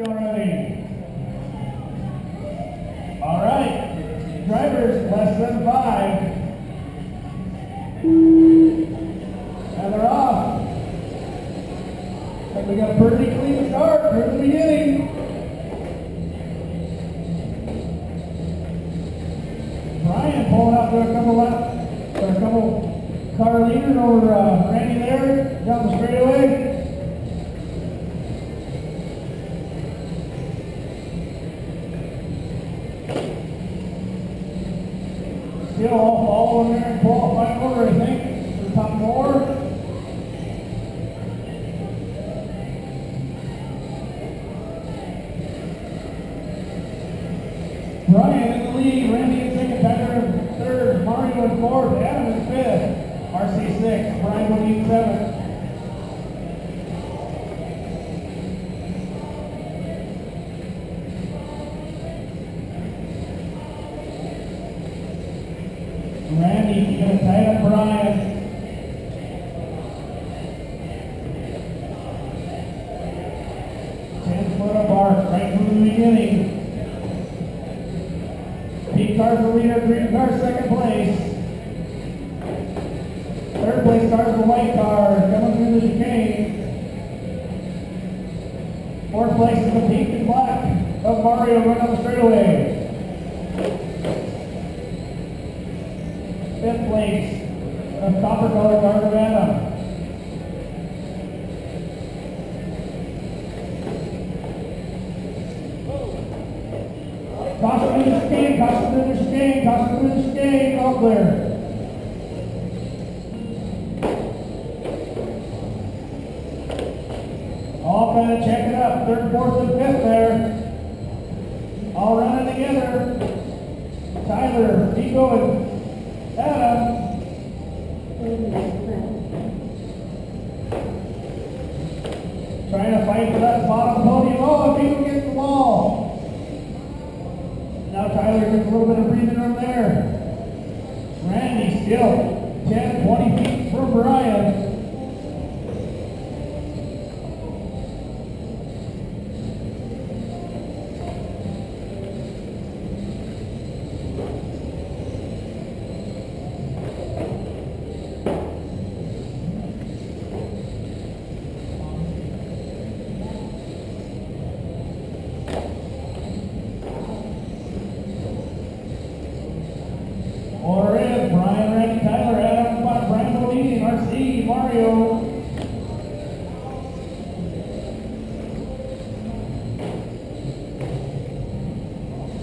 already. All right, drivers less than five. And they're off. And we got a pretty clean start from the beginning. Brian pulling up to a couple left, or a couple car leaders over uh, Randy there down the straightaway. Still all following there in qualifying order, I think, the top four. Brian in the lead, Randy in second, Tyler in third, Mario in fourth, Adam in fifth, RC six, Brian Bodine seventh. Tight up Ten foot apart, right from the beginning. Pete leader, green car second place. Third place car's the white car, coming through the chicane. Fourth place is the pink and black of Mario right on the straightaway. Fifth place, a copper color of Adam. Caution in the chicane, caution in the chicane, caution in the chicane, all clear. All kind of checking up, third, fourth, and fifth there. All running together. Tyler, and Adam. Trying to fight for that bottom podium. Oh, and people get the wall. Now Tyler gets a little bit of breathing room there. Randy still 10, 20 feet from Brian. Order in, Brian, Randy, Tyler, Adam, Spot, Brian Bodine, RC, Mario.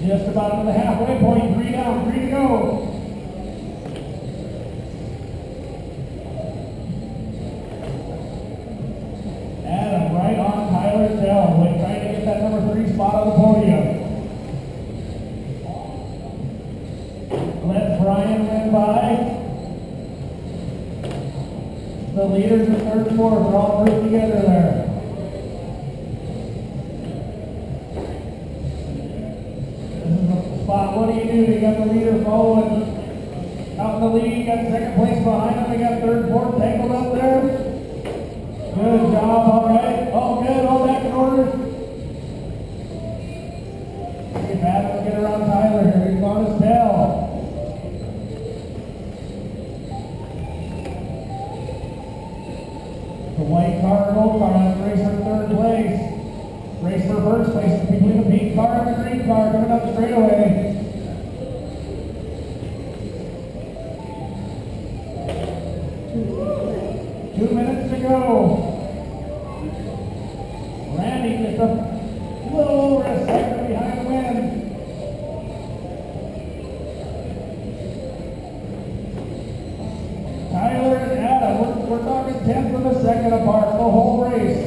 Just about to the halfway point, three down, three to go. Adam right on Tyler's tail, trying to get that number three spot on the podium. Let Brian win by. The leaders in third and fourth are all grouped together there. What do you do? You got the leader following out in the lead. Got second place behind them. You got third fourth tangled up there. Good job. All right. All good. All back in order. Get back. Let's get around Tyler here. He's on his tail. The white car gold car has racer third place. Racer first place between the pink car and the green car coming up straightaway. Two go. Randy just a little over a second behind the win. Tyler and Adam, we're, we're talking tenth of a second apart the whole race.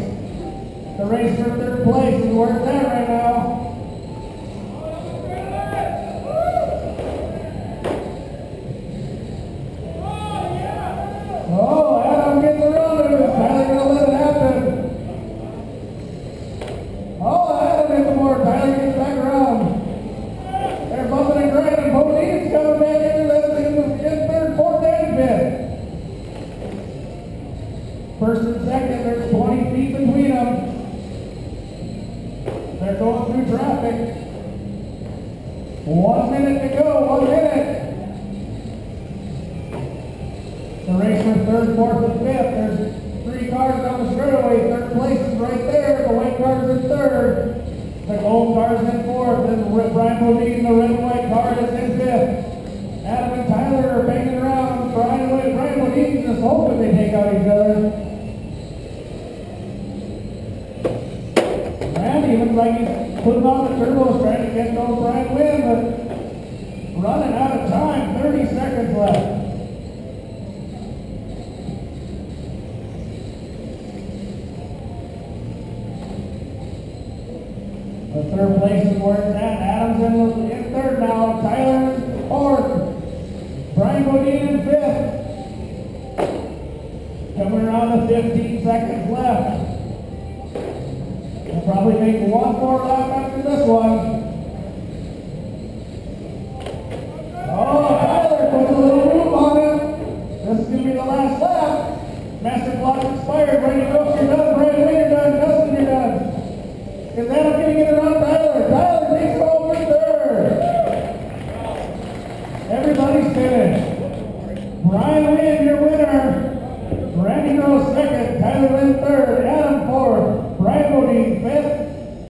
The race for third place is where it's at right now. Oh, Adam gets around it. Is Tyler gonna let it happen? Oh, Adam gets more. Tyler gets back around. They're bumping and grinding. Bodine's coming back into this in, the- in third, fourth, and fifth. First and second, there's 20 feet between them. They're going traffic. One minute to go, one minute. The race for third, fourth, and fifth. There's three cars down the straightaway. Third place is right there. The white cars in third. The gold cars in fourth. And Ri- Brian Bodine, the red and white car is in fifth. Adam and Tyler are banging around. Brian, Bodine- Brian Bodine just hoping they take out each other. Looks like he's putting on the turbo trying to get those Brian win, but running out of time. 30 seconds left. The third place is where it's at. Adams in, in third now. Tyler in fourth. Brian Bodine in fifth. Coming around the 15 seconds make one more lap after this one. Oh, Tyler puts a little room on him. This is gonna be the last lap. Master clock expired. Ready to go. You're done. Brandon, you're done. Justin, you're done. Is that okay to get around Tyler? Tyler takes it over third. Everybody's finished. Brian Wynn, your winner.